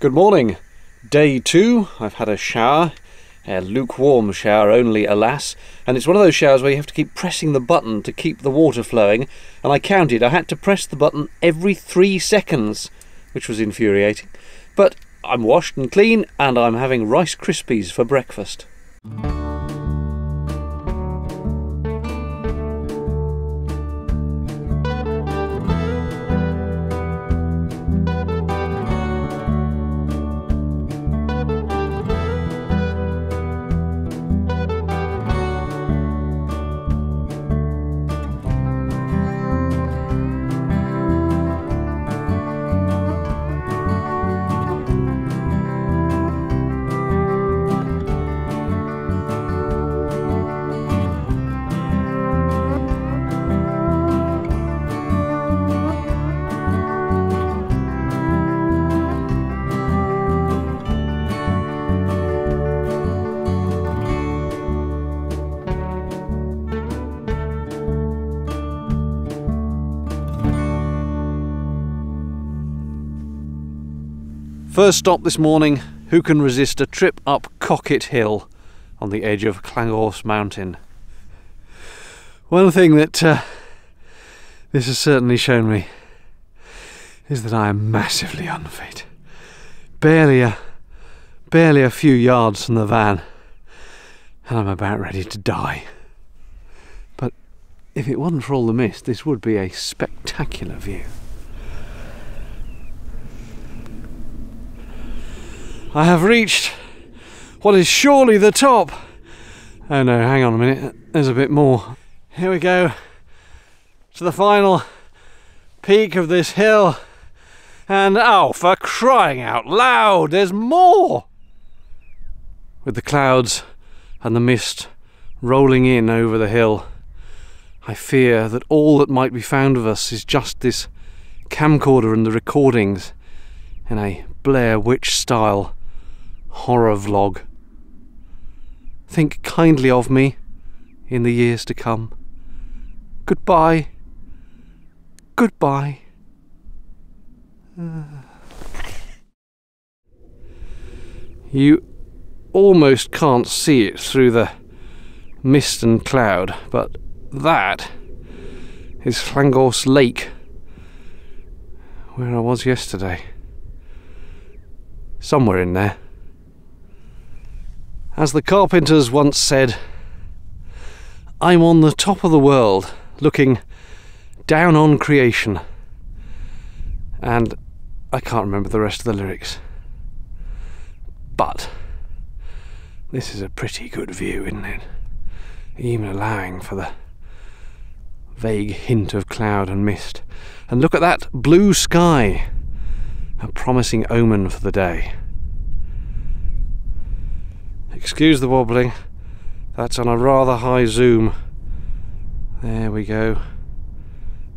Good morning. Day two. I've had a shower. A lukewarm shower only, alas. And it's one of those showers where you have to keep pressing the button to keep the water flowing. And I counted, I had to press the button every three seconds, which was infuriating. But I'm washed and clean, and I'm having Rice Krispies for breakfast. First stop this morning, who can resist a trip up Cockit Hill on the edge of Llangors Mountain? One thing that uh, this has certainly shown me is that I am massively unfit. Barely a, barely a few yards from the van, and I'm about ready to die. But if it wasn't for all the mist, this would be a spectacular view. I have reached what is surely the top. Oh no, hang on a minute, there's a bit more. Here we go to the final peak of this hill. And oh, for crying out loud, there's more! With the clouds and the mist rolling in over the hill, I fear that all that might be found of us is just this camcorder and the recordings in a Blair Witch style horror vlog. Think kindly of me in the years to come. Goodbye. Goodbye. You almost can't see it through the mist and cloud, but that is Llangors Lake, where I was yesterday. Somewhere in there. As the carpenters once said, I'm on the top of the world looking down on creation. And I can't remember the rest of the lyrics. But this is a pretty good view, isn't it? Even allowing for the vague hint of cloud and mist. And look at that blue sky! A promising omen for the day. Excuse the wobbling. That's on a rather high zoom. There we go.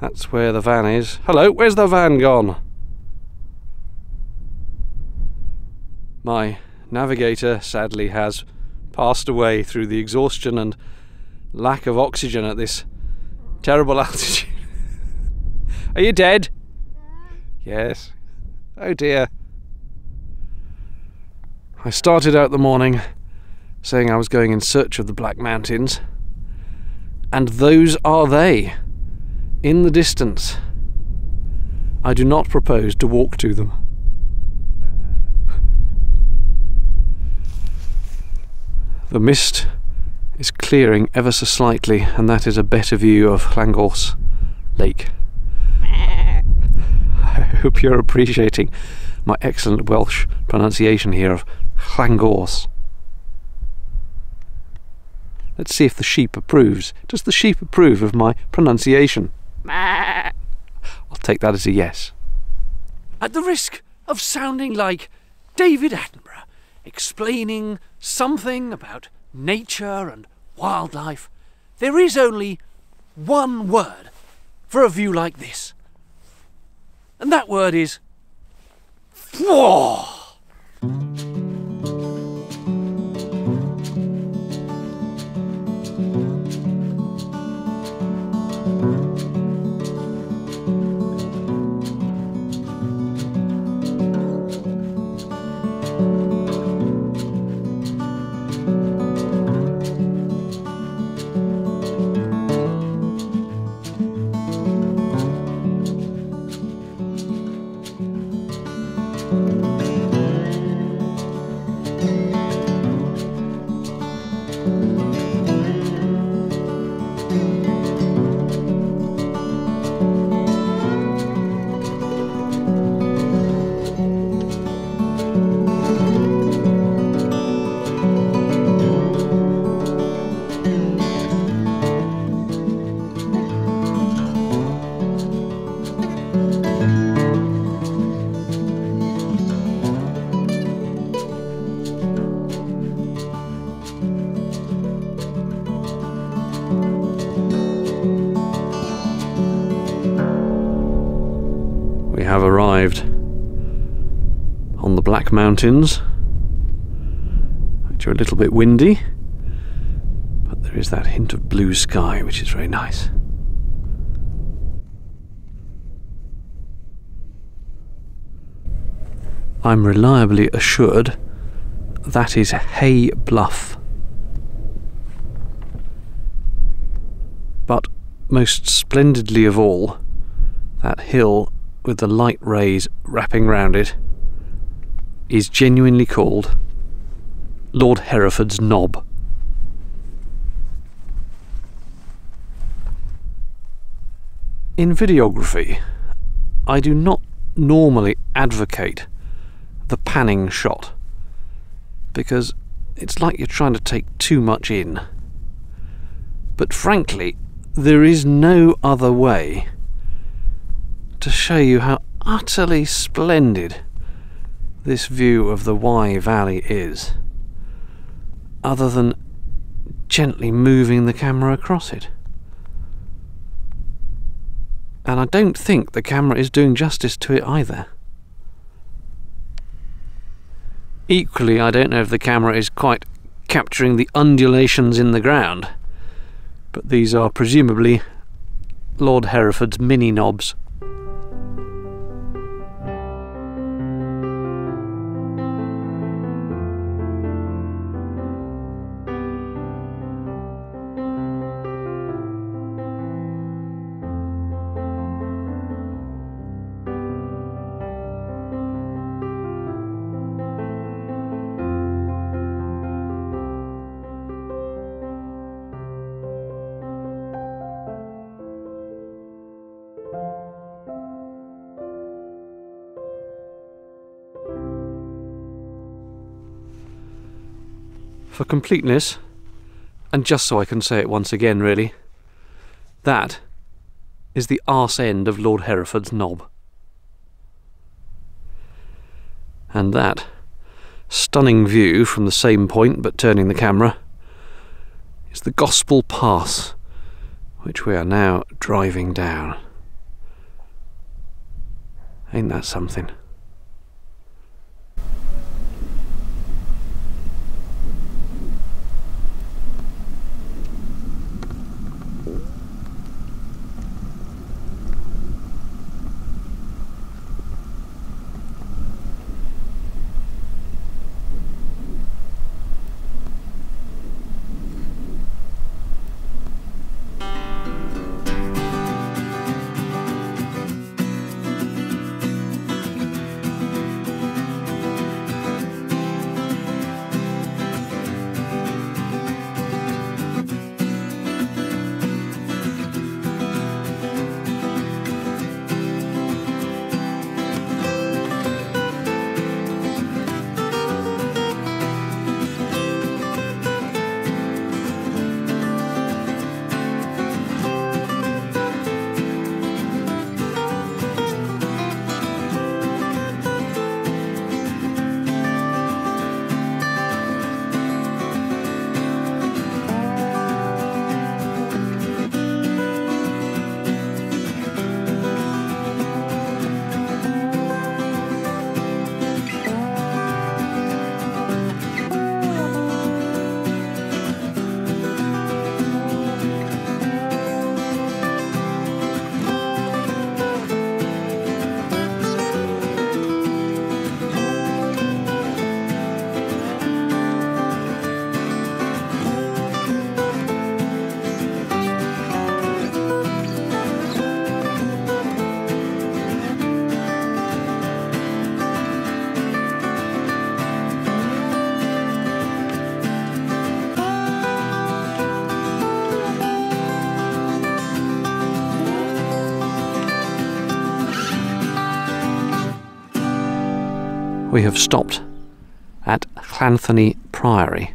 That's where the van is. Hello, where's the van gone? My navigator sadly has passed away through the exhaustion and lack of oxygen at this terrible altitude. Are you dead? Yes. Oh dear. I started out the morning saying I was going in search of the Black Mountains. And those are they, in the distance. I do not propose to walk to them. The mist is clearing ever so slightly, and that is a better view of Llangors Lake. I hope you're appreciating my excellent Welsh pronunciation here of Llangors. Let's see if the sheep approves. Does the sheep approve of my pronunciation? I'll take that as a yes. At the risk of sounding like David Attenborough explaining something about nature and wildlife, there is only one word for a view like this. And that word is. Whoa! Mountains, which are a little bit windy, but there is that hint of blue sky, which is very nice. I'm reliably assured that is Hay Bluff. But most splendidly of all, that hill with the light rays wrapping round it is genuinely called Lord Hereford's Knob. In videography, I do not normally advocate the panning shot because it's like you're trying to take too much in. But frankly, there is no other way to show you how utterly splendid this view of the Wye Valley is, other than gently moving the camera across it. And I don't think the camera is doing justice to it either. Equally, I don't know if the camera is quite capturing the undulations in the ground, but these are presumably Lord Hereford's mini knobs. For completeness, and just so I can say it once again, really, that is the arse end of Lord Hereford's knob. And that stunning view from the same point but turning the camera is the Gospel Pass, which we are now driving down. Ain't that something? We have stopped at Llanthony Priory,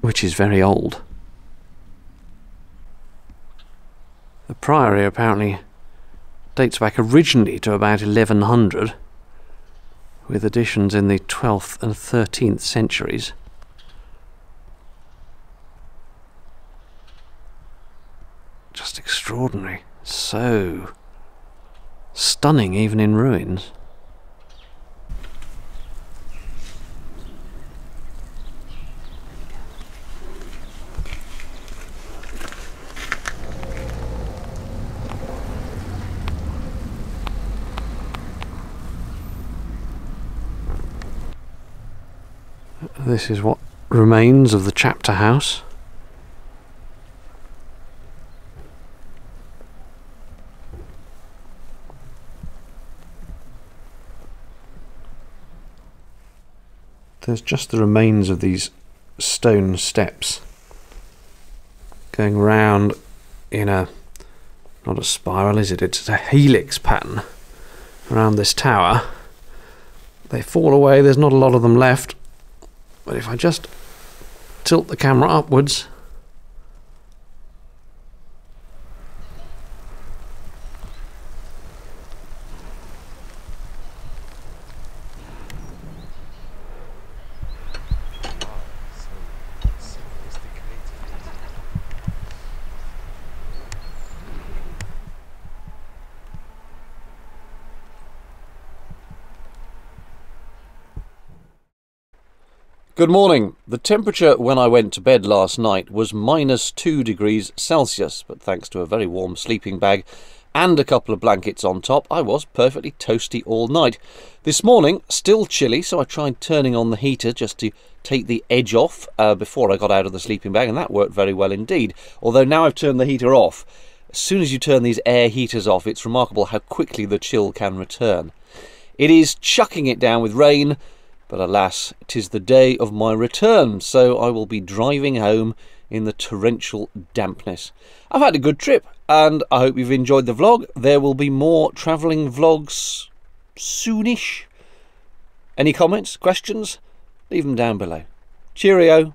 which is very old. The priory apparently dates back originally to about 1100, with additions in the 12th and 13th centuries. Just extraordinary. So Stunning even in ruins. This is what remains of the chapter house. There's just the remains of these stone steps going round in a not a spiral is it? It's a helix pattern around this tower. They fall away there's not a lot of them left but if I just tilt the camera upwards Good morning. The temperature when I went to bed last night was minus 2 degrees Celsius, but thanks to a very warm sleeping bag and a couple of blankets on top, I was perfectly toasty all night. This morning, still chilly, so I tried turning on the heater just to take the edge off uh, before I got out of the sleeping bag, and that worked very well indeed. Although now I've turned the heater off, as soon as you turn these air heaters off, it's remarkable how quickly the chill can return. It is chucking it down with rain, but alas, 'tis the day of my return, so I will be driving home in the torrential dampness. I've had a good trip, and I hope you've enjoyed the vlog. There will be more travelling vlogs soonish. Any comments, questions? Leave them down below. Cheerio.